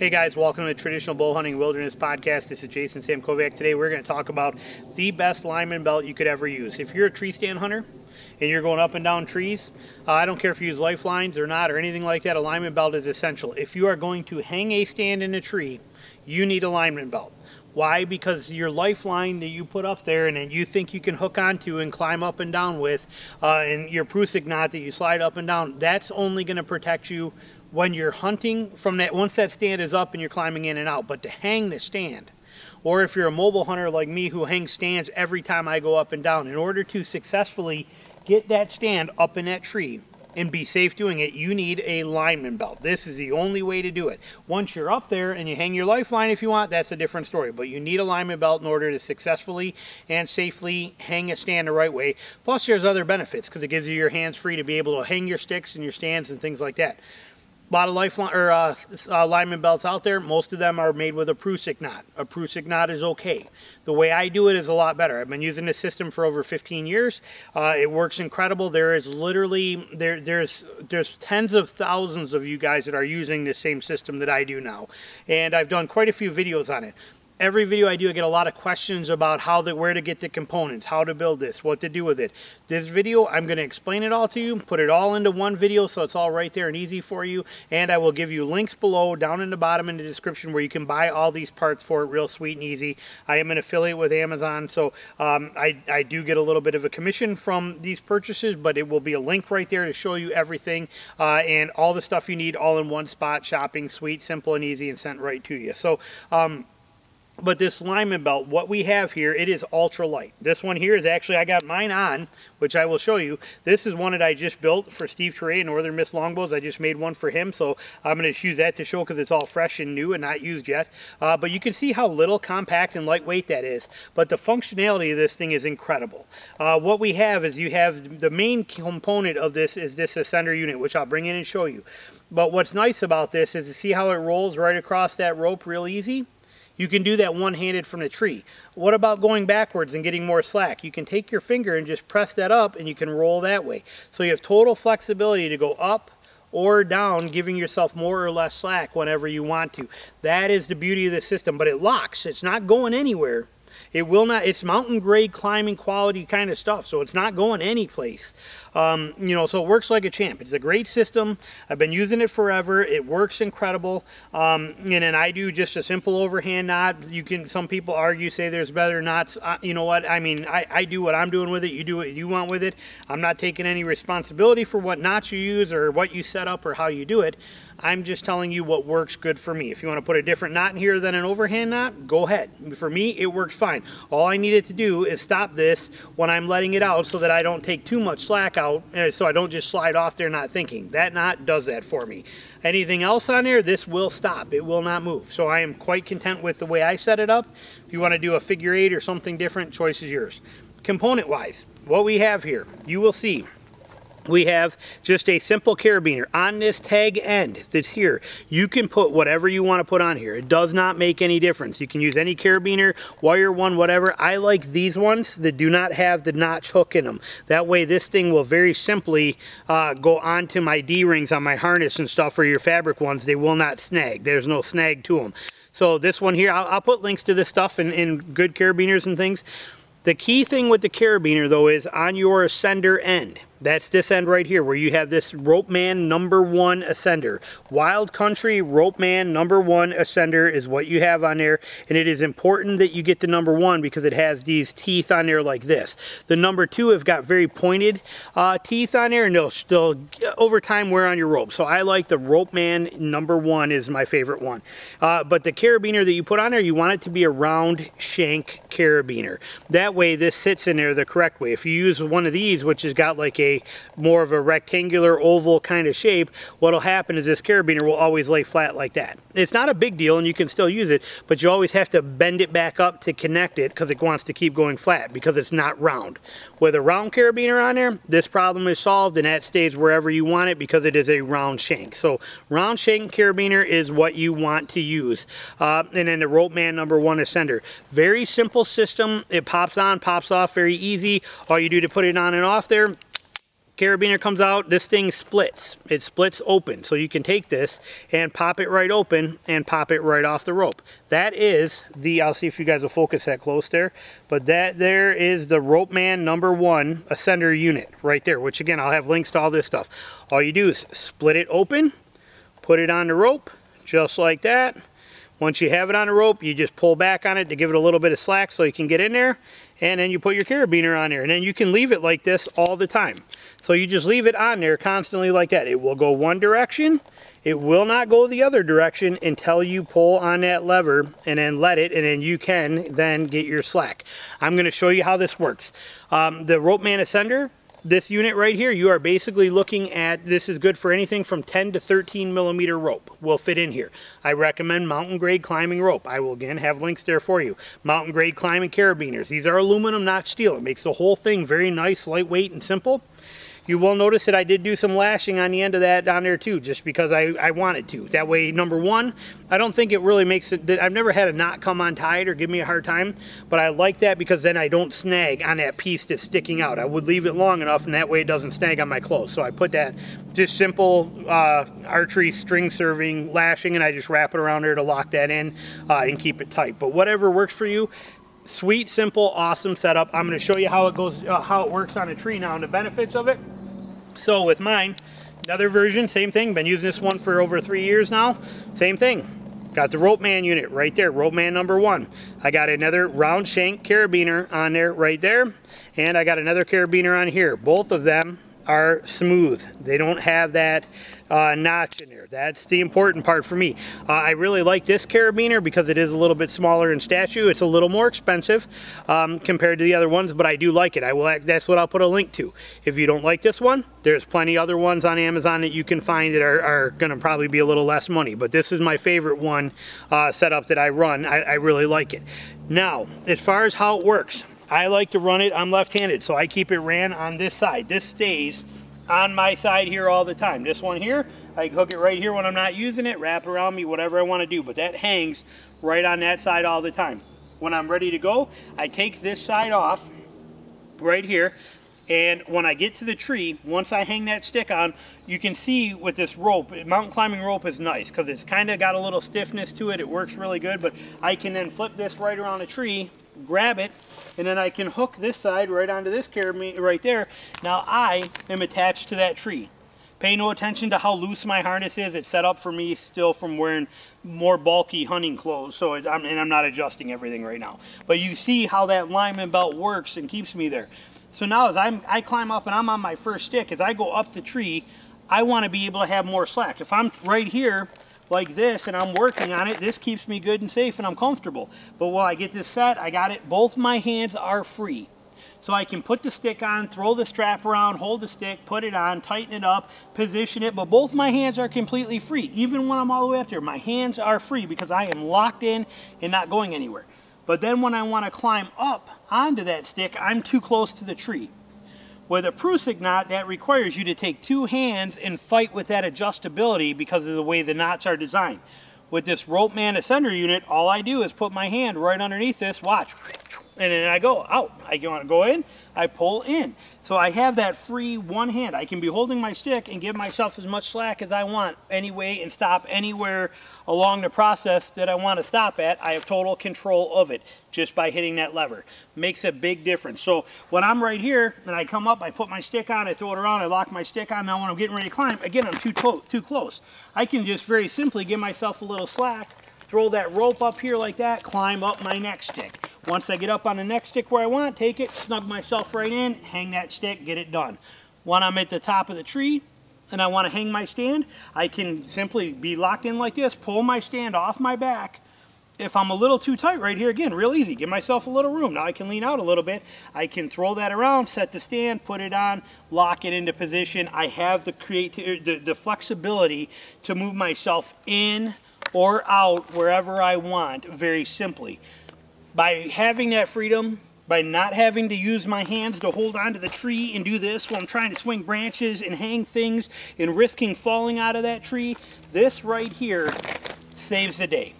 Hey guys, welcome to the Traditional Bow Hunting Wilderness Podcast. This is Jason Samkovac. Today we're going to talk about the best lineman belt you could ever use. If you're a tree stand hunter and you're going up and down trees, uh, I don't care if you use lifelines or not or anything like that, a lineman belt is essential. If you are going to hang a stand in a tree, you need a lineman belt. Why? Because your lifeline that you put up there and that you think you can hook onto and climb up and down with, uh, and your prusik knot that you slide up and down, that's only going to protect you when you're hunting from that once that stand is up and you're climbing in and out but to hang the stand or if you're a mobile hunter like me who hangs stands every time I go up and down in order to successfully get that stand up in that tree and be safe doing it, you need a lineman belt. This is the only way to do it. Once you're up there and you hang your lifeline if you want, that's a different story. But you need a lineman belt in order to successfully and safely hang a stand the right way. Plus, there's other benefits because it gives you your hands free to be able to hang your sticks and your stands and things like that. A lot of lifeline or uh, uh, lineman belts out there. Most of them are made with a Prusik knot. A Prusik knot is okay. The way I do it is a lot better. I've been using this system for over 15 years. Uh, it works incredible. There is literally there there's there's tens of thousands of you guys that are using the same system that I do now, and I've done quite a few videos on it every video I do, I get a lot of questions about how the, where to get the components, how to build this, what to do with it. This video, I'm going to explain it all to you, put it all into one video so it's all right there and easy for you. And I will give you links below, down in the bottom in the description where you can buy all these parts for it real sweet and easy. I am an affiliate with Amazon, so um, I, I do get a little bit of a commission from these purchases, but it will be a link right there to show you everything uh, and all the stuff you need all in one spot, shopping, sweet, simple, and easy, and sent right to you. So, um, but this lineman belt, what we have here, it is ultra light. This one here is actually, I got mine on, which I will show you. This is one that I just built for Steve Trey, Northern Miss Longbows. I just made one for him, so I'm going to use that to show because it's all fresh and new and not used yet. Uh, but you can see how little compact and lightweight that is. But the functionality of this thing is incredible. Uh, what we have is you have, the main component of this is this ascender unit, which I'll bring in and show you. But what's nice about this is to see how it rolls right across that rope real easy. You can do that one-handed from the tree. What about going backwards and getting more slack? You can take your finger and just press that up and you can roll that way. So you have total flexibility to go up or down, giving yourself more or less slack whenever you want to. That is the beauty of the system, but it locks. It's not going anywhere. It will not, it's mountain grade climbing quality kind of stuff, so it's not going any place. Um, you know, so it works like a champ. It's a great system. I've been using it forever. It works incredible. Um, and then I do just a simple overhand knot. You can, some people argue, say there's better knots. Uh, you know what? I mean, I, I do what I'm doing with it. You do what you want with it. I'm not taking any responsibility for what knots you use or what you set up or how you do it. I'm just telling you what works good for me. If you want to put a different knot in here than an overhand knot, go ahead. For me, it works fine. All I needed to do is stop this when I'm letting it out so that I don't take too much slack out, eh, so I don't just slide off there not thinking. That knot does that for me. Anything else on there, this will stop. It will not move. So I am quite content with the way I set it up. If you want to do a figure eight or something different, choice is yours. Component-wise, what we have here, you will see we have just a simple carabiner on this tag end that's here you can put whatever you want to put on here. It does not make any difference. You can use any carabiner wire one whatever. I like these ones that do not have the notch hook in them that way this thing will very simply uh, go onto my d-rings on my harness and stuff for your fabric ones. They will not snag. There's no snag to them so this one here I'll, I'll put links to this stuff in, in good carabiners and things. The key thing with the carabiner though is on your ascender end that's this end right here where you have this Ropeman number one ascender. Wild Country Ropeman number one ascender is what you have on there. And it is important that you get the number one because it has these teeth on there like this. The number two have got very pointed uh, teeth on there and they'll still over time wear on your rope. So I like the Ropeman number one is my favorite one. Uh, but the carabiner that you put on there, you want it to be a round shank carabiner. That way this sits in there the correct way. If you use one of these, which has got like a more of a rectangular oval kind of shape, what'll happen is this carabiner will always lay flat like that. It's not a big deal and you can still use it, but you always have to bend it back up to connect it because it wants to keep going flat because it's not round. With a round carabiner on there, this problem is solved and that stays wherever you want it because it is a round shank. So round shank carabiner is what you want to use. Uh, and then the Ropeman number one ascender. Very simple system. It pops on, pops off very easy. All you do to put it on and off there carabiner comes out, this thing splits. It splits open. So you can take this and pop it right open and pop it right off the rope. That is the, I'll see if you guys will focus that close there, but that there is the Ropeman number one Ascender unit right there, which again, I'll have links to all this stuff. All you do is split it open, put it on the rope, just like that. Once you have it on the rope, you just pull back on it to give it a little bit of slack so you can get in there and then you put your carabiner on there. And then you can leave it like this all the time. So you just leave it on there constantly like that. It will go one direction. It will not go the other direction until you pull on that lever and then let it and then you can then get your slack. I'm going to show you how this works. Um, the Ropeman Ascender this unit right here, you are basically looking at, this is good for anything from 10 to 13 millimeter rope will fit in here. I recommend mountain grade climbing rope. I will again have links there for you. Mountain grade climbing carabiners. These are aluminum, not steel. It makes the whole thing very nice, lightweight, and simple. You will notice that I did do some lashing on the end of that down there too, just because I, I wanted to. That way, number one, I don't think it really makes it, I've never had a knot come on tight or give me a hard time, but I like that because then I don't snag on that piece that's sticking out. I would leave it long enough and that way it doesn't snag on my clothes. So I put that just simple uh, archery string serving lashing and I just wrap it around there to lock that in uh, and keep it tight. But whatever works for you, sweet, simple, awesome setup. I'm going to show you how it goes, uh, how it works on a tree now and the benefits of it. So with mine, another version, same thing. Been using this one for over three years now. Same thing. Got the Ropeman unit right there, Ropeman number one. I got another round shank carabiner on there right there. And I got another carabiner on here. Both of them are smooth. They don't have that uh, notch in there. That's the important part for me. Uh, I really like this carabiner because it is a little bit smaller in statue. It's a little more expensive um, compared to the other ones, but I do like it. I will. That's what I'll put a link to. If you don't like this one, there's plenty other ones on Amazon that you can find that are, are going to probably be a little less money. But this is my favorite one uh, setup that I run. I, I really like it. Now, as far as how it works, I like to run it, I'm left-handed, so I keep it ran on this side. This stays on my side here all the time. This one here, I hook it right here when I'm not using it, wrap around me, whatever I want to do, but that hangs right on that side all the time. When I'm ready to go, I take this side off right here, and when I get to the tree, once I hang that stick on, you can see with this rope, mountain climbing rope is nice because it's kind of got a little stiffness to it. It works really good, but I can then flip this right around the tree grab it, and then I can hook this side right onto this carabiner right there. Now I am attached to that tree. Pay no attention to how loose my harness is. It's set up for me still from wearing more bulky hunting clothes, so it, I'm, and I'm not adjusting everything right now. But you see how that lineman belt works and keeps me there. So now as I'm, I climb up and I'm on my first stick, as I go up the tree, I want to be able to have more slack. If I'm right here, like this and I'm working on it, this keeps me good and safe and I'm comfortable. But while I get this set, I got it, both my hands are free. So I can put the stick on, throw the strap around, hold the stick, put it on, tighten it up, position it, but both my hands are completely free. Even when I'm all the way up there, my hands are free because I am locked in and not going anywhere. But then when I want to climb up onto that stick, I'm too close to the tree. With a Prusik knot, that requires you to take two hands and fight with that adjustability because of the way the knots are designed. With this Ropeman Ascender unit, all I do is put my hand right underneath this, watch, and then I go out. I go in, I pull in. So I have that free one hand. I can be holding my stick and give myself as much slack as I want anyway and stop anywhere along the process that I want to stop at. I have total control of it just by hitting that lever. Makes a big difference. So when I'm right here and I come up, I put my stick on, I throw it around, I lock my stick on. Now when I'm getting ready to climb, again, I'm too, too close. I can just very simply give myself a little slack throw that rope up here like that, climb up my next stick. Once I get up on the next stick where I want, take it, snug myself right in, hang that stick, get it done. When I'm at the top of the tree and I want to hang my stand, I can simply be locked in like this, pull my stand off my back. If I'm a little too tight right here, again, real easy, give myself a little room. Now I can lean out a little bit. I can throw that around, set the stand, put it on, lock it into position. I have the, creative, the, the flexibility to move myself in, or out wherever I want very simply. By having that freedom, by not having to use my hands to hold onto the tree and do this while I'm trying to swing branches and hang things and risking falling out of that tree, this right here saves the day.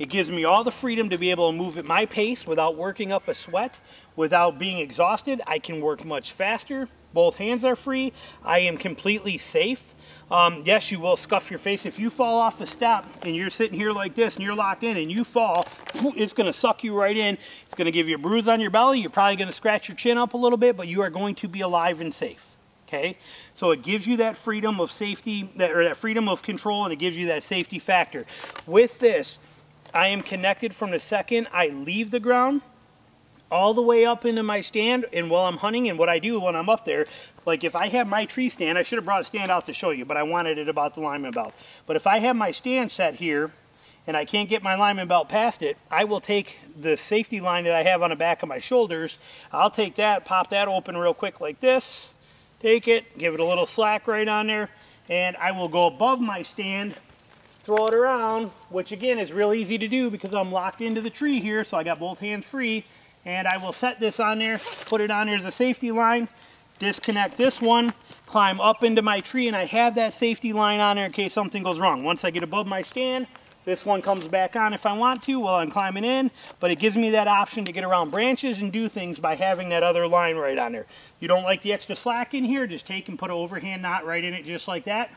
It gives me all the freedom to be able to move at my pace without working up a sweat, without being exhausted. I can work much faster, Both hands are free. I am completely safe. Um, yes, you will scuff your face. If you fall off the step and you're sitting here like this and you're locked in and you fall, it's going to suck you right in. It's going to give you a bruise on your belly. You're probably going to scratch your chin up a little bit, but you are going to be alive and safe. Okay, so it gives you that freedom of safety, that, or that freedom of control, and it gives you that safety factor. With this, I am connected from the second I leave the ground all the way up into my stand and while I'm hunting and what I do when I'm up there, like if I have my tree stand, I should have brought a stand out to show you, but I wanted it about the lineman belt. But if I have my stand set here and I can't get my lineman belt past it, I will take the safety line that I have on the back of my shoulders, I'll take that, pop that open real quick like this, take it, give it a little slack right on there, and I will go above my stand throw it around, which again is real easy to do because I'm locked into the tree here, so I got both hands free and I will set this on there, put it on there as a safety line, disconnect this one, climb up into my tree, and I have that safety line on there in case something goes wrong. Once I get above my stand, this one comes back on if I want to while I'm climbing in, but it gives me that option to get around branches and do things by having that other line right on there. You don't like the extra slack in here, just take and put an overhand knot right in it just like that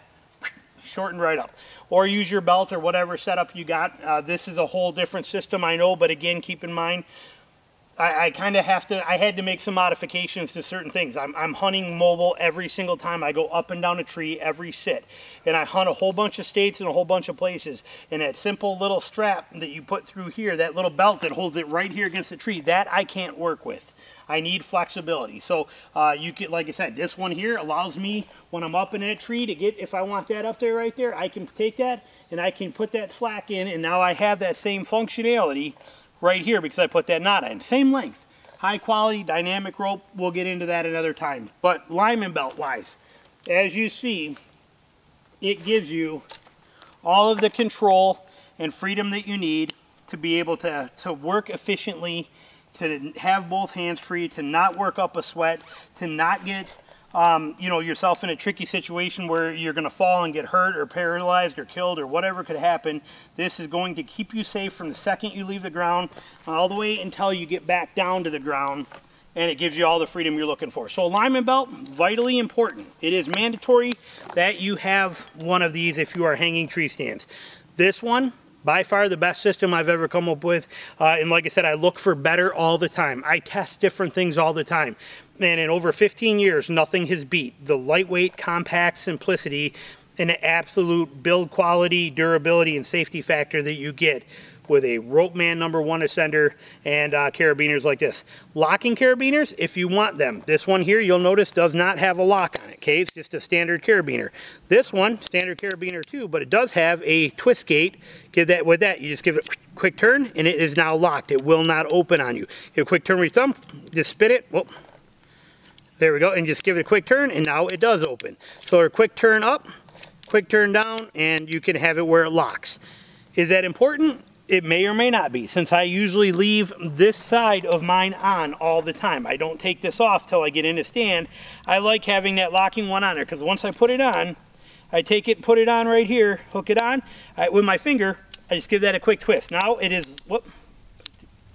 shorten right up. Or use your belt or whatever setup you got. Uh, this is a whole different system, I know, but again, keep in mind, I, I kind of have to, I had to make some modifications to certain things. I'm, I'm hunting mobile every single time I go up and down a tree every sit. And I hunt a whole bunch of states and a whole bunch of places. And that simple little strap that you put through here, that little belt that holds it right here against the tree, that I can't work with. I need flexibility. So uh, you can, like I said, this one here allows me when I'm up in that tree to get, if I want that up there right there, I can take that and I can put that slack in and now I have that same functionality right here because I put that knot in. Same length. High quality dynamic rope, we'll get into that another time. But lineman belt wise, as you see, it gives you all of the control and freedom that you need to be able to, to work efficiently, to have both hands free, to not work up a sweat, to not get um, you know, yourself in a tricky situation where you're going to fall and get hurt or paralyzed or killed or whatever could happen, this is going to keep you safe from the second you leave the ground all the way until you get back down to the ground and it gives you all the freedom you're looking for. So alignment belt, vitally important. It is mandatory that you have one of these if you are hanging tree stands. This one, by far the best system I've ever come up with. Uh, and like I said, I look for better all the time. I test different things all the time. And in over 15 years, nothing has beat the lightweight, compact simplicity and the absolute build quality, durability, and safety factor that you get with a Ropeman number one ascender and uh, carabiners like this. Locking carabiners, if you want them. This one here, you'll notice, does not have a lock on it, okay? It's just a standard carabiner. This one, standard carabiner too, but it does have a twist gate. Give that, with that, you just give it a quick turn, and it is now locked. It will not open on you. Give a quick turn with your thumb, just spin it, whoop. There we go, and just give it a quick turn, and now it does open. So a quick turn up, quick turn down, and you can have it where it locks. Is that important? it may or may not be since I usually leave this side of mine on all the time. I don't take this off till I get in a stand. I like having that locking one on there because once I put it on, I take it, put it on right here, hook it on. I, with my finger, I just give that a quick twist. Now it is, whoop,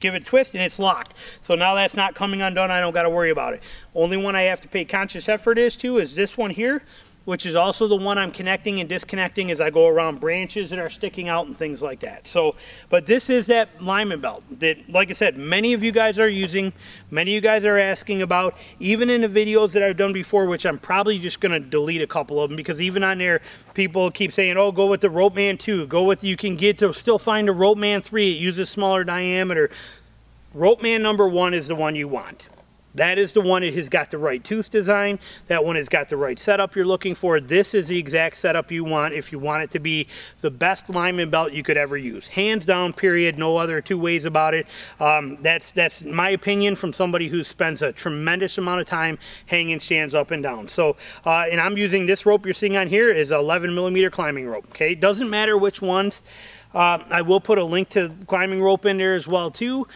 give it a twist and it's locked. So now that's not coming undone. I don't got to worry about it. Only one I have to pay conscious effort is to is this one here which is also the one I'm connecting and disconnecting as I go around branches that are sticking out and things like that. So, but this is that lineman belt that, like I said, many of you guys are using, many of you guys are asking about, even in the videos that I've done before, which I'm probably just going to delete a couple of them because even on there, people keep saying, oh, go with the Ropeman 2, go with, you can get to still find a Ropeman 3, it uses smaller diameter. Ropeman number one is the one you want. That is the one that has got the right tooth design. That one has got the right setup you're looking for. This is the exact setup you want if you want it to be the best lineman belt you could ever use. Hands down, period. No other two ways about it. Um, that's, that's my opinion from somebody who spends a tremendous amount of time hanging stands up and down. So, uh, and I'm using this rope you're seeing on here is 11 millimeter climbing rope. Okay, doesn't matter which ones. Uh, I will put a link to climbing rope in there as well too.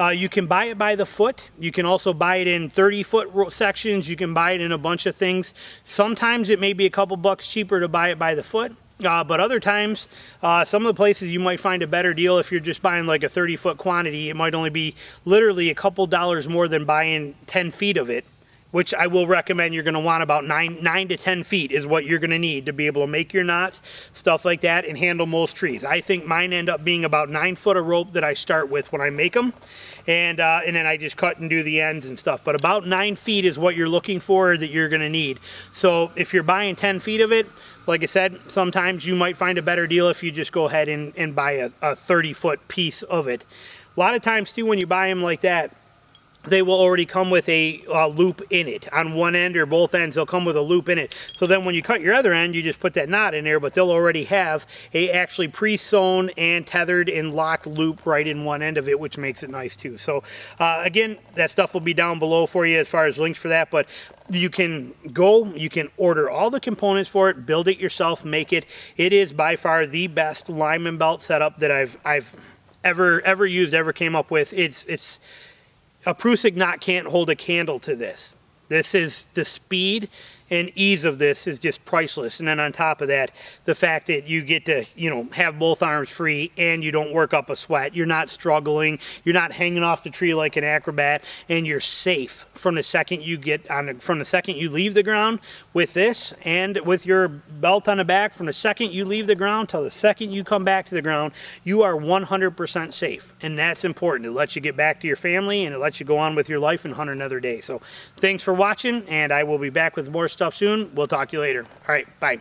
Uh, you can buy it by the foot. You can also buy it in 30 foot sections. You can buy it in a bunch of things. Sometimes it may be a couple bucks cheaper to buy it by the foot. Uh, but other times, uh, some of the places you might find a better deal if you're just buying like a 30 foot quantity. It might only be literally a couple dollars more than buying 10 feet of it which I will recommend you're going to want about nine, nine to 10 feet is what you're going to need to be able to make your knots, stuff like that, and handle most trees. I think mine end up being about nine foot of rope that I start with when I make them, and, uh, and then I just cut and do the ends and stuff. But about nine feet is what you're looking for that you're going to need. So if you're buying 10 feet of it, like I said, sometimes you might find a better deal if you just go ahead and, and buy a, a 30 foot piece of it. A lot of times too, when you buy them like that, they will already come with a uh, loop in it. On one end or both ends, they'll come with a loop in it. So then when you cut your other end, you just put that knot in there, but they'll already have a actually pre-sewn and tethered and locked loop right in one end of it, which makes it nice too. So uh, again, that stuff will be down below for you as far as links for that, but you can go, you can order all the components for it, build it yourself, make it. It is by far the best lineman belt setup that I've, I've ever, ever used, ever came up with. It's, it's, a Prusik knot can't hold a candle to this. This is the speed and ease of this is just priceless. And then on top of that, the fact that you get to, you know, have both arms free and you don't work up a sweat. You're not struggling. You're not hanging off the tree like an acrobat and you're safe from the second you get on the, from the second you leave the ground with this and with your belt on the back from the second you leave the ground till the second you come back to the ground, you are 100% safe. And that's important. It lets you get back to your family and it lets you go on with your life and hunt another day. So thanks for watching and I will be back with more stuff soon. We'll talk to you later. All right, bye.